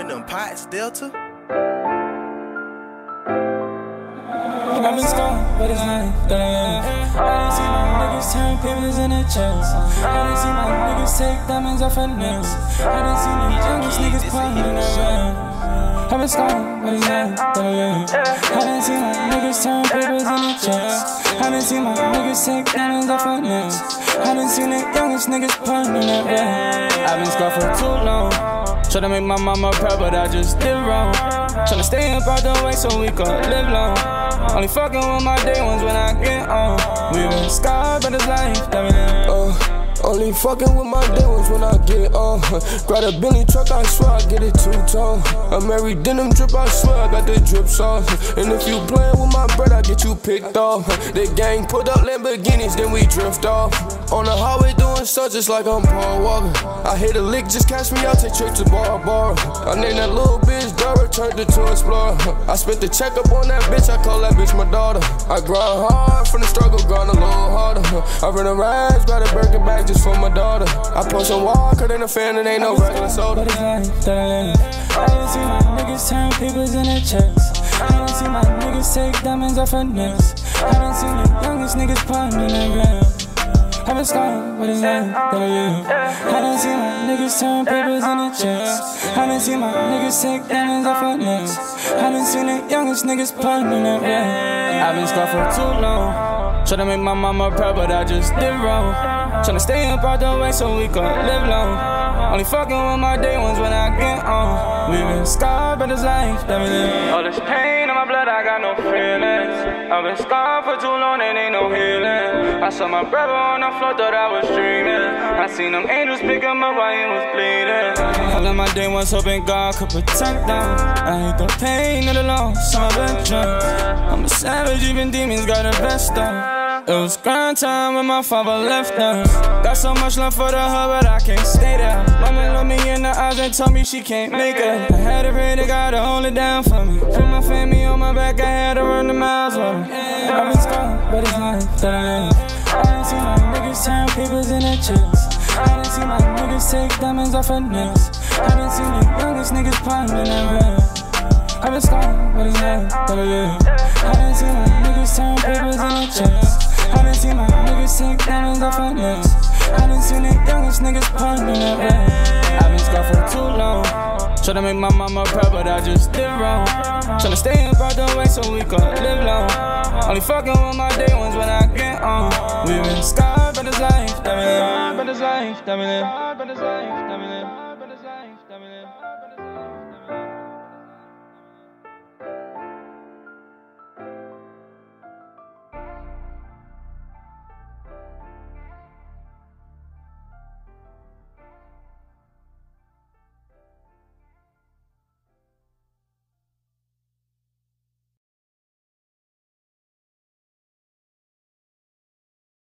in them pots, Delta. I've been scarred, but it's life that I didn't see my niggas turn papers in the chest. I didn't see my niggas take diamonds off her necks. I didn't see the youngest niggas playing in the. I've been scarred, but it's life that I didn't see my niggas turn papers in the chest. I didn't see my niggas take diamonds off her necks. I didn't see the youngest niggas playing in the. I've been scarred for long. Tryna make my mama proud, but I just did wrong. Tryna stay up out the way so we could live long. Only fucking with my day ones when I get on. We been scarred, but it's life. Uh, only fucking with my day ones when I get on. Grab a Bentley truck, I swear I get it two tone. Amiri denim drip, I swear I got the drips sauce. And if you playin' with my bread, I get you picked off. The gang put up Lamborghinis, then we drift off. On the highway doing such, just like I'm Paul Walker. I hit a lick, just catch me out, take trips to Bora Bora. I named that little bitch Dora, turned it to Explorer. I spent the check up on that bitch, I call that bitch my daughter. I grind hard from the struggle, grind a little harder. I run a rise, got a Birkin bag just for my daughter. I pour some water, in the fan, and ain't no regular soda. I didn't see my niggas turn papers in their chest. I didn't see my niggas take diamonds off her necks. I didn't see the youngest niggas in the ground. I've been scarred, but it's life that I live. I didn't see my niggas turn papers in their chest. I didn't see my niggas take diamonds off her necks. I didn't see the youngest niggas playing in the ground. I've been scarred for too long. Tryna make my mama proud, but I just did wrong. Tryna stay up out the way so we could live long. Only fucking with my day ones when I get on. We been scarred, but this life that we live. All this pain in my blood, I got no feelings. I've been scarred for too long, and ain't no healing. I saw my brother on the floor, thought I was dreaming. I seen them angels pick up while he was bleeding. All of my day ones hoping God could protect them. I hate the pain of the loss, I've been drunk. I'm a savage, even demons got a best of. It was grind time when my father left us. Got so much love for the hood, but I can't stay there. Mama looked me in the eyes and told me she can't make it. I had to pray to God to hold it down for me. Put my family on my back, I had to run the miles with me. I've been scarred, but it's life that I. niggas turn papers in their chest. I didn't see my niggas take diamonds off her necks. I didn't see the youngest niggas playing in red. I've been scarred, but it's life that I live. I didn't see my niggas turn papers in their chest. I didn't see my niggas take diamonds off her necks. I didn't see the youngest niggas playing in red. I've been scarred for too long. Tryna make my mama proud, but I just did wrong. Tryna stay the way so we could live long. Only fucking with my day ones when I get on. We been scarred, by this life that we live. But it's life that we live. But it's life we live.